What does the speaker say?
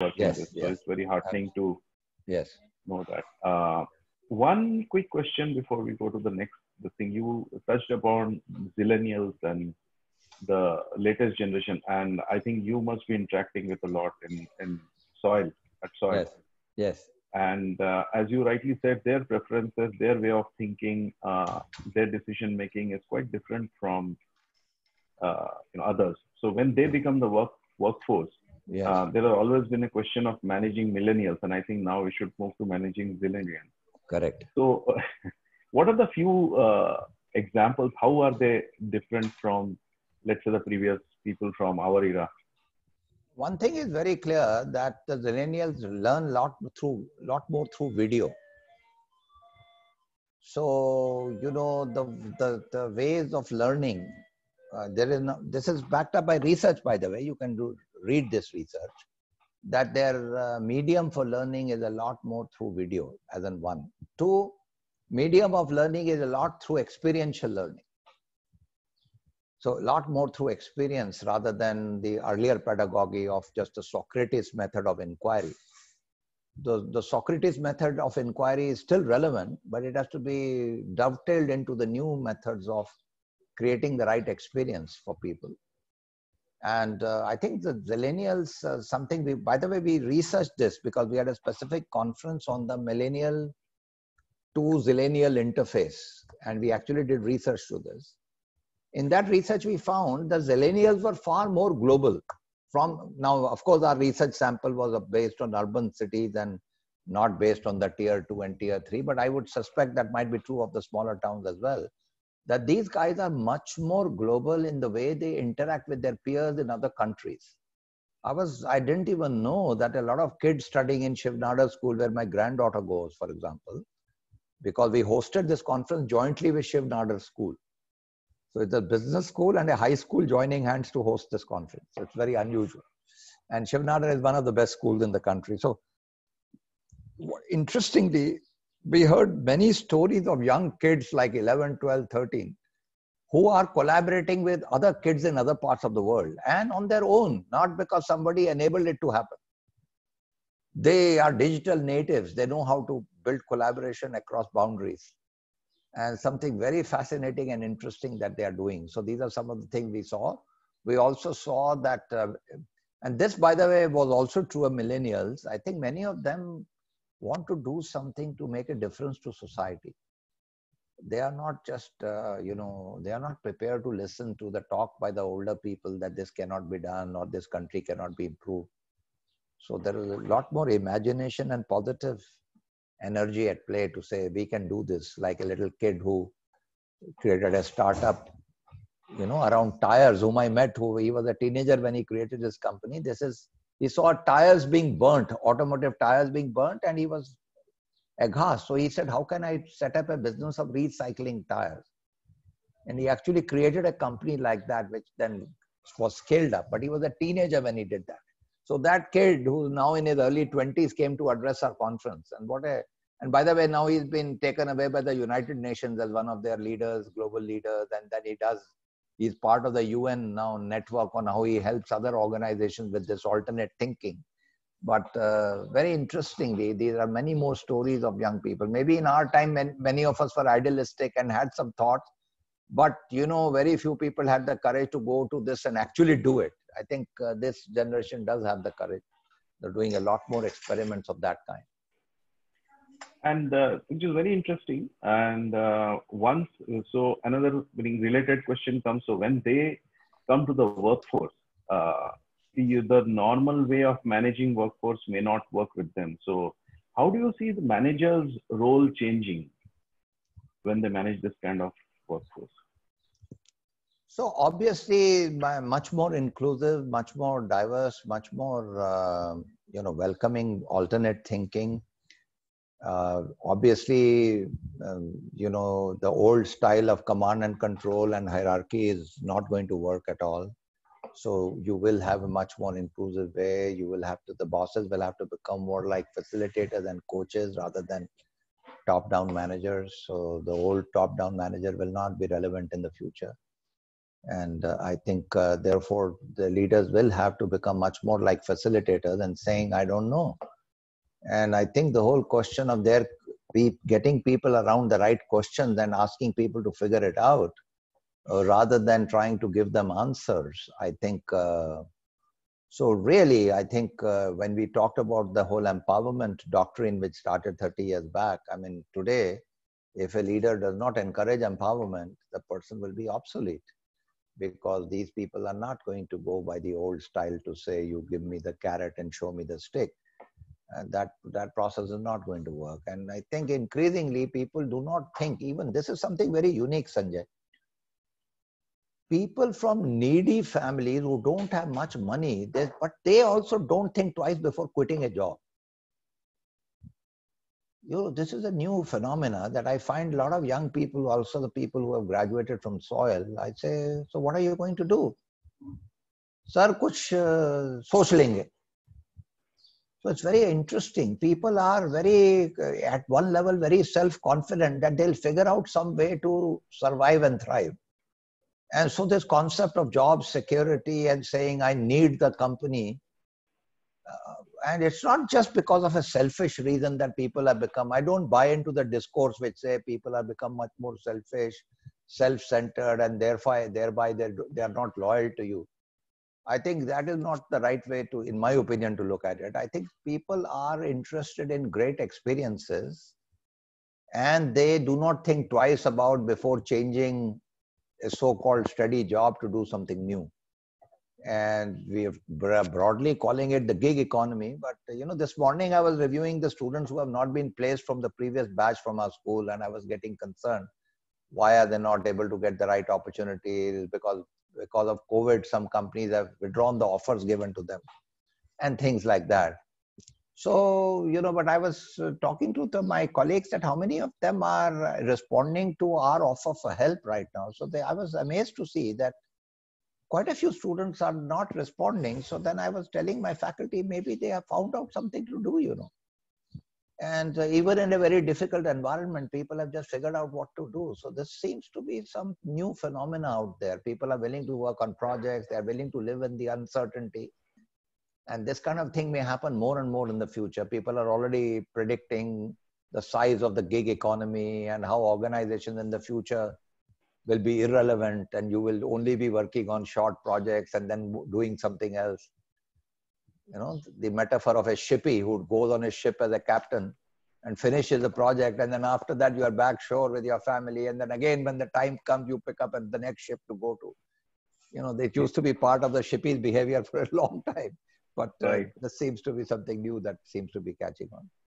working Yes, with. So yes. it's very heartening to Yes. know that. Uh, one quick question before we go to the next the thing you touched upon millennials and the latest generation and i think you must be interacting with a lot in, in SOIL at SOIL Yes. Yes. and uh, as you rightly said their preferences their way of thinking uh, their decision making is quite different from uh, you know others so when they become the work workforce Yes. uh, there has always been a question of managing millennials and i think now we should move to managing zillennials Correct. so, what are the few uh, examples? How are they different from, let's say, the previous people from our era? One thing is very clear that the millennials learn lot through lot more through video. So you know the the, the ways of learning. Uh, there is no, this is backed up by research, by the way. You can do read this research that their uh, medium for learning is a lot more through video, as in one. Two, medium of learning is a lot through experiential learning. So a lot more through experience rather than the earlier pedagogy of just the Socrates method of inquiry. The, the Socrates method of inquiry is still relevant, but it has to be dovetailed into the new methods of creating the right experience for people. And uh, I think the millennials, uh, something we, by the way, we researched this because we had a specific conference on the millennial to zillennial interface. And we actually did research to this. In that research, we found the zillennials were far more global. From now, of course, our research sample was based on urban cities and not based on the tier two and tier three, but I would suspect that might be true of the smaller towns as well that these guys are much more global in the way they interact with their peers in other countries. I was I didn't even know that a lot of kids studying in Shiv Nadar school where my granddaughter goes, for example, because we hosted this conference jointly with Shiv Nadar school. So it's a business school and a high school joining hands to host this conference. It's very unusual. And Shiv Nadar is one of the best schools in the country. So interestingly, we heard many stories of young kids like 11, 12, 13 who are collaborating with other kids in other parts of the world and on their own, not because somebody enabled it to happen. They are digital natives. They know how to build collaboration across boundaries. And something very fascinating and interesting that they are doing. So these are some of the things we saw. We also saw that, uh, and this, by the way, was also true of millennials. I think many of them want to do something to make a difference to society. They are not just uh, you know they are not prepared to listen to the talk by the older people that this cannot be done or this country cannot be improved. So there is a lot more imagination and positive energy at play to say we can do this like a little kid who created a startup you know around tires. Whom i met who he was a teenager when he created this company. This is he saw tires being burnt, automotive tires being burnt, and he was aghast. So he said, How can I set up a business of recycling tires? And he actually created a company like that, which then was scaled up. But he was a teenager when he did that. So that kid who's now in his early 20s came to address our conference. And what a and by the way, now he's been taken away by the United Nations as one of their leaders, global leaders, and then he does he's part of the UN now network on how he helps other organizations with this alternate thinking. But uh, very interestingly, there are many more stories of young people. Maybe in our time, many of us were idealistic and had some thoughts, but you know, very few people had the courage to go to this and actually do it. I think uh, this generation does have the courage. They're doing a lot more experiments of that kind and uh, which is very interesting. And uh, once, so another related question comes. So when they come to the workforce, uh, the, the normal way of managing workforce may not work with them. So how do you see the manager's role changing when they manage this kind of workforce? So obviously, much more inclusive, much more diverse, much more uh, you know welcoming, alternate thinking uh, obviously, um, you know, the old style of command and control and hierarchy is not going to work at all. So you will have a much more inclusive way. You will have to, the bosses will have to become more like facilitators and coaches rather than top-down managers. So the old top-down manager will not be relevant in the future. And uh, I think, uh, therefore, the leaders will have to become much more like facilitators and saying, I don't know. And I think the whole question of their getting people around the right questions and asking people to figure it out uh, rather than trying to give them answers. I think uh, so. Really, I think uh, when we talked about the whole empowerment doctrine, which started 30 years back, I mean, today, if a leader does not encourage empowerment, the person will be obsolete because these people are not going to go by the old style to say, you give me the carrot and show me the stick. And that, that process is not going to work. And I think increasingly people do not think, even this is something very unique, Sanjay people from needy families who don't have much money, they, but they also don't think twice before quitting a job. You know, this is a new phenomena that I find a lot of young people, also the people who have graduated from SOIL, I say, so what are you going to do? Sir, kuch uh, soch lenge. So it's very interesting. People are very, uh, at one level, very self-confident that they'll figure out some way to survive and thrive. And so this concept of job security and saying I need the company, uh, and it's not just because of a selfish reason that people have become. I don't buy into the discourse which say people have become much more selfish, self-centered, and thereby thereby they they are not loyal to you. I think that is not the right way to, in my opinion, to look at it. I think people are interested in great experiences and they do not think twice about before changing a so-called steady job to do something new and we are broadly calling it the gig economy but you know this morning i was reviewing the students who have not been placed from the previous batch from our school and i was getting concerned why are they not able to get the right opportunities because because of covid some companies have withdrawn the offers given to them and things like that so, you know, but I was uh, talking to the, my colleagues that how many of them are responding to our offer for help right now. So they, I was amazed to see that quite a few students are not responding. So then I was telling my faculty, maybe they have found out something to do, you know. And uh, even in a very difficult environment, people have just figured out what to do. So this seems to be some new phenomena out there. People are willing to work on projects. They're willing to live in the uncertainty and this kind of thing may happen more and more in the future. People are already predicting the size of the gig economy and how organizations in the future will be irrelevant and you will only be working on short projects and then doing something else. You know, the metaphor of a shippy who goes on a ship as a captain and finishes the project and then after that you are back shore with your family and then again when the time comes you pick up at the next ship to go to. You know, it used to be part of the shippy's behavior for a long time but uh, right. this seems to be something new that seems to be catching on.